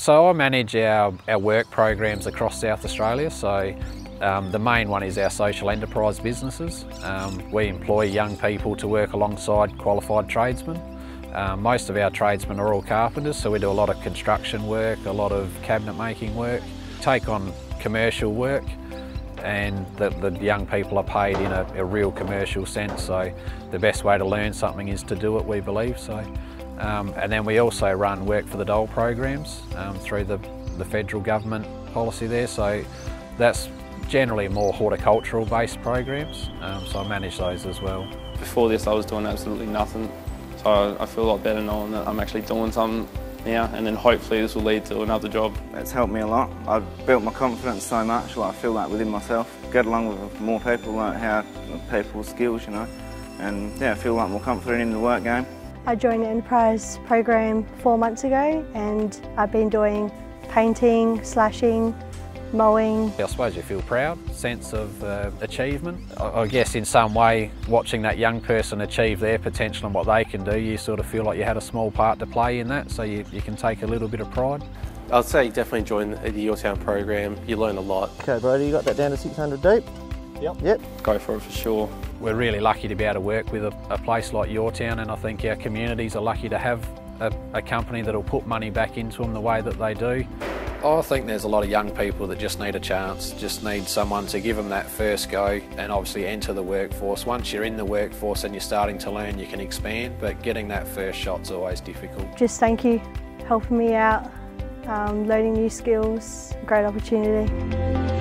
So I manage our, our work programs across South Australia. So um, the main one is our social enterprise businesses. Um, we employ young people to work alongside qualified tradesmen. Um, most of our tradesmen are all carpenters, so we do a lot of construction work, a lot of cabinet making work, take on commercial work and the, the young people are paid in a, a, real commercial sense so the best way to learn something is to do it we believe so um, and then we also run work for the dole programs um, through the, the federal government policy there so that's generally more horticultural based programs um, so I manage those as well. Before this I was doing absolutely nothing so I feel a lot better knowing that I'm actually doing something now and then hopefully this will lead to another job. It's helped me a lot. I've built my confidence so much, like I feel that within myself. Get along with more people, learn how people's skills, you know, and yeah, I feel like more confident in the work game. I joined the Enterprise program four months ago and I've been doing painting, slashing, mowing. I suppose you feel proud, sense of uh, achievement. I, I guess in some way watching that young person achieve their potential and what they can do, you sort of feel like you had a small part to play in that, so you, you can take a little bit of pride. I'd say definitely join the yourtown program, you learn a lot. Okay Brody, you got that down to 600 deep? Yep. Yep. Go for it for sure. We're really lucky to be able to work with a, a place like yourtown and I think our communities are lucky to have a, a company that will put money back into them the way that they do. I think there's a lot of young people that just need a chance, just need someone to give them that first go and obviously enter the workforce. Once you're in the workforce and you're starting to learn, you can expand, but getting that first shot's always difficult. Just thank you, helping me out, um, learning new skills, great opportunity.